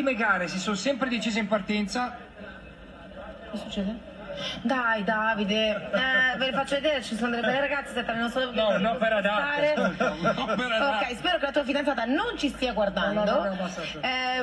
ultime gare si sono sempre decise in partenza. Che succede? Dai Davide, eh, ve le faccio vedere, ci sono delle belle ragazze, aspetta, non so No, no, per adatte, no, per adatte. Ok, spero che la tua fidanzata non ci stia guardando. No, no, no, no. Eh,